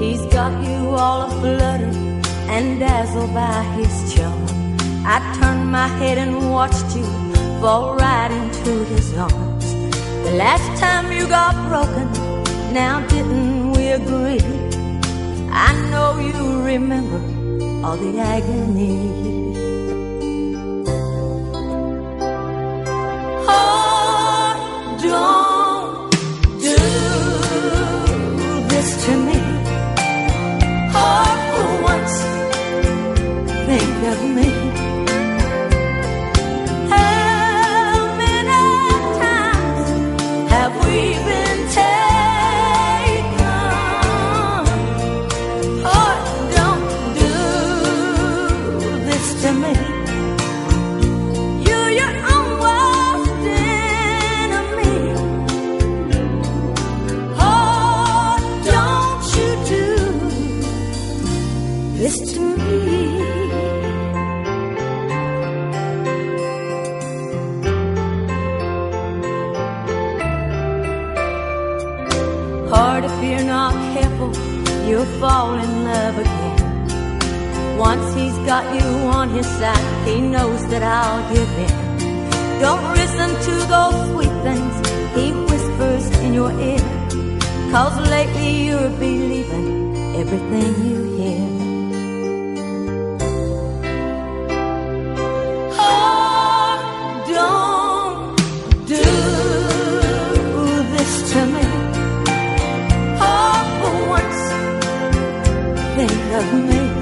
got you all aflutter and dazzled by his charm. I turned my head and watched you fall right into his arms. The last time you got broken, now didn't we agree? I know you remember all the agony. Oh, don't do this to me. Hard if you're not careful, you'll fall in love again. Once he's got you on his side, he knows that I'll give in. Don't listen to those sweet things he whispers in your ear. Cause lately you're believing everything you. 美啊美。